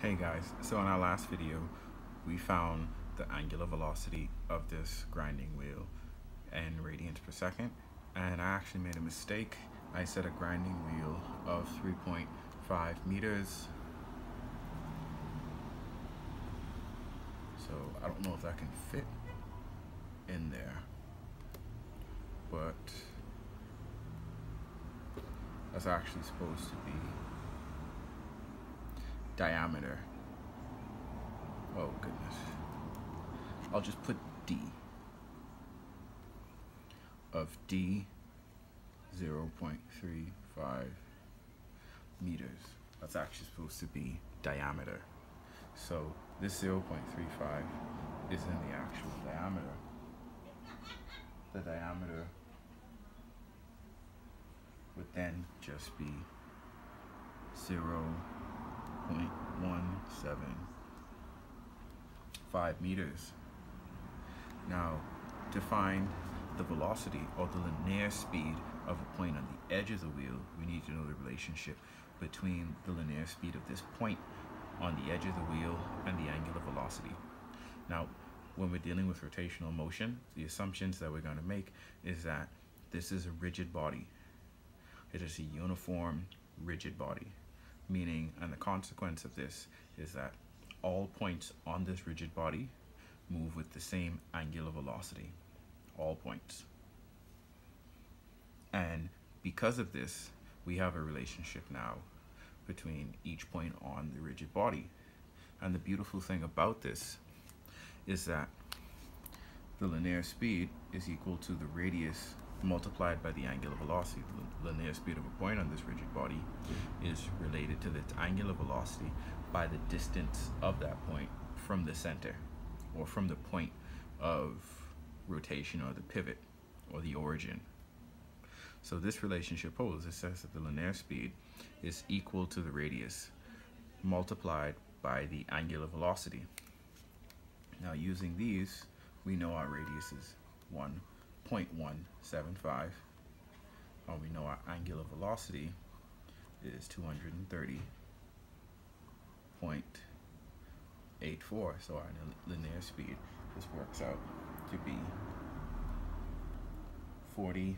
Hey guys, so in our last video we found the angular velocity of this grinding wheel in radians per second. And I actually made a mistake. I set a grinding wheel of 3.5 meters. So I don't know if that can fit in there. But that's actually supposed to be diameter. Oh goodness. I'll just put D of D 0.35 meters. That's actually supposed to be diameter. So this 0.35 isn't the actual diameter. The diameter would then just be 0 0.175 meters. Now, to find the velocity or the linear speed of a point on the edge of the wheel, we need to know the relationship between the linear speed of this point on the edge of the wheel and the angular velocity. Now, when we're dealing with rotational motion, the assumptions that we're going to make is that this is a rigid body. It is a uniform, rigid body meaning and the consequence of this is that all points on this rigid body move with the same angular velocity. All points. And because of this we have a relationship now between each point on the rigid body. And the beautiful thing about this is that the linear speed is equal to the radius multiplied by the angular velocity. The linear speed of a point on this rigid body is related to its angular velocity by the distance of that point from the center or from the point of rotation or the pivot or the origin. So this relationship holds. It says that the linear speed is equal to the radius multiplied by the angular velocity. Now using these, we know our radius is 1 0.175 and uh, we know our angular velocity is 230.84 so our linear speed just works out to be 40.31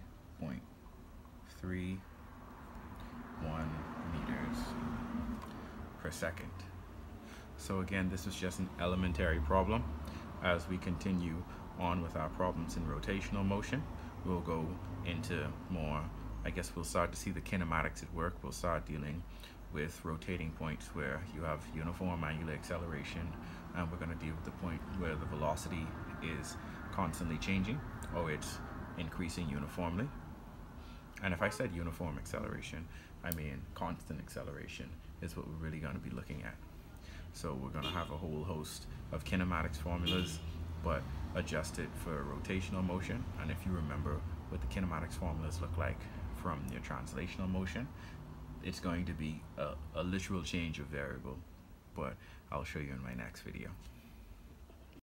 meters per second. So again this is just an elementary problem as we continue on with our problems in rotational motion. We'll go into more, I guess we'll start to see the kinematics at work. We'll start dealing with rotating points where you have uniform angular acceleration and we're going to deal with the point where the velocity is constantly changing or it's increasing uniformly. And if I said uniform acceleration, I mean constant acceleration is what we're really going to be looking at. So we're going to have a whole host of kinematics formulas but adjusted for rotational motion. And if you remember what the kinematics formulas look like from your translational motion, it's going to be a, a literal change of variable, but I'll show you in my next video.